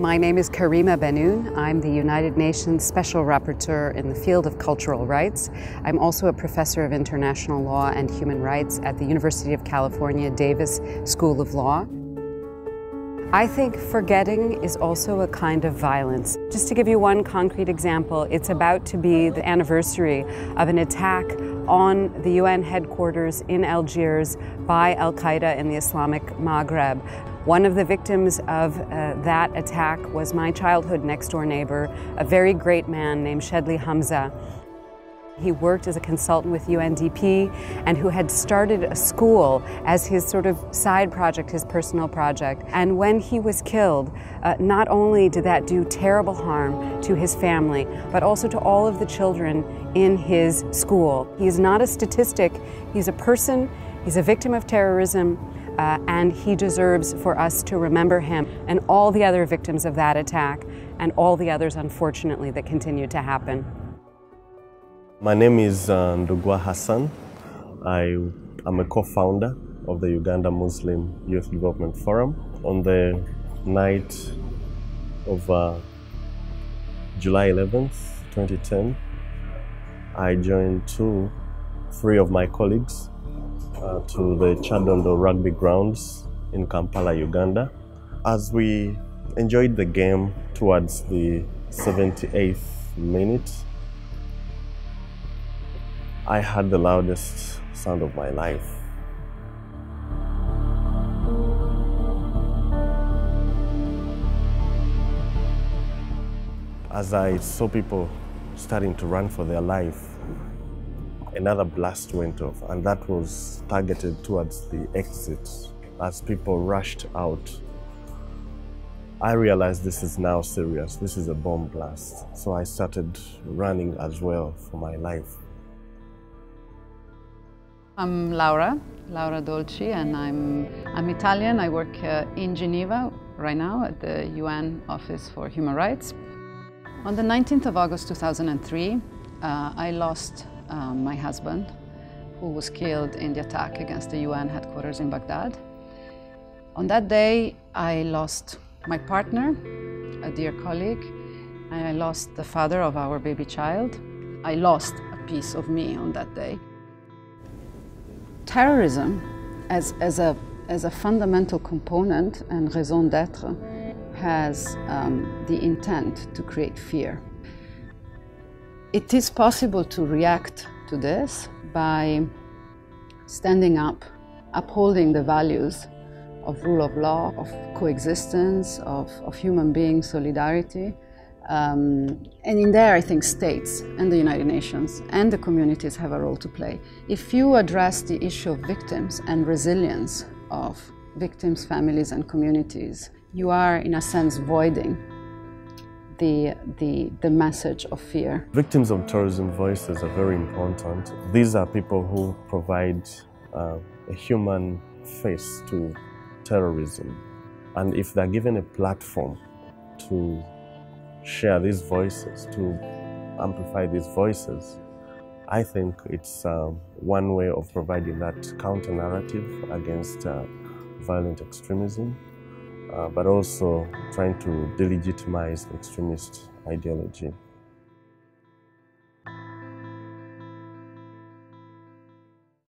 My name is Karima Bennoune. I'm the United Nations Special Rapporteur in the field of cultural rights. I'm also a professor of international law and human rights at the University of California Davis School of Law. I think forgetting is also a kind of violence. Just to give you one concrete example, it's about to be the anniversary of an attack on the UN headquarters in Algiers by Al Qaeda in the Islamic Maghreb. One of the victims of uh, that attack was my childhood next door neighbor, a very great man named Shedly Hamza. He worked as a consultant with UNDP and who had started a school as his sort of side project, his personal project. And when he was killed, uh, not only did that do terrible harm to his family, but also to all of the children in his school. He is not a statistic, he's a person, he's a victim of terrorism. Uh, and he deserves for us to remember him and all the other victims of that attack and all the others, unfortunately, that continue to happen. My name is uh, Ndugwa Hassan. I am a co-founder of the Uganda Muslim Youth Development Forum. On the night of uh, July 11th, 2010, I joined two, three of my colleagues uh, to the Kyadondo rugby grounds in Kampala, Uganda. As we enjoyed the game towards the 78th minute, I had the loudest sound of my life. As I saw people starting to run for their life, another blast went off, and that was targeted towards the exit as people rushed out. I realized this is now serious. This is a bomb blast. So I started running as well for my life. I'm Laura, Laura Dolci, and I'm, I'm Italian. I work uh, in Geneva right now at the UN Office for Human Rights. On the 19th of August 2003, uh, I lost uh, my husband, who was killed in the attack against the UN headquarters in Baghdad. On that day, I lost my partner, a dear colleague, and I lost the father of our baby child. I lost a piece of me on that day terrorism as, as, a, as a fundamental component and raison d'etre has um, the intent to create fear. It is possible to react to this by standing up, upholding the values of rule of law, of coexistence, of, of human being solidarity, um, and in there, I think states and the United Nations and the communities have a role to play. If you address the issue of victims and resilience of victims, families, and communities, you are, in a sense, voiding the, the, the message of fear. Victims of terrorism voices are very important. These are people who provide uh, a human face to terrorism. And if they're given a platform to share these voices, to amplify these voices, I think it's uh, one way of providing that counter narrative against uh, violent extremism, uh, but also trying to delegitimize extremist ideology.